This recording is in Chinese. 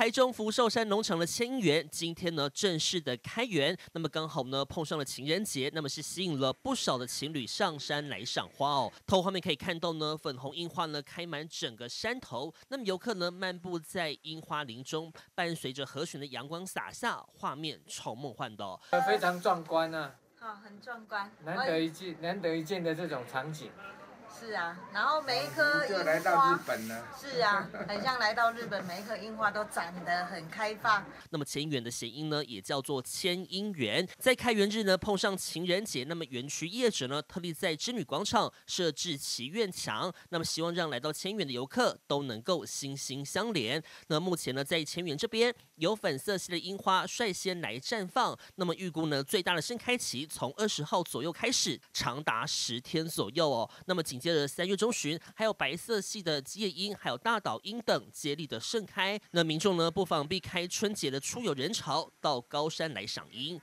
台中福寿山农场的千亿园今天呢正式的开园，那么刚好呢碰上了情人节，那么是吸引了不少的情侣上山来赏花哦。透画面可以看到呢，粉红樱花呢开满整个山头，那么游客呢漫步在樱花林中，伴随着和煦的阳光洒下，画面超梦幻的，非常壮观啊！好，很壮观，难得一见，难得一见的这种场景。是啊，然后每一颗樱花，是啊，很像来到日本，每一颗樱花都长得很开放。那么千园的谐音呢，也叫做千樱园。在开园日呢，碰上情人节，那么园区业者呢，特地在织女广场设置祈愿墙，那么希望让来到千园的游客都能够心心相连。那目前呢，在千园这边有粉色系的樱花率先来绽放，那么预估呢，最大的盛开期从二十号左右开始，长达十天左右哦。那么接着三月中旬，还有白色系的吉野樱，还有大岛樱等接力的盛开。那民众呢，不妨避开春节的出游人潮，到高山来赏樱。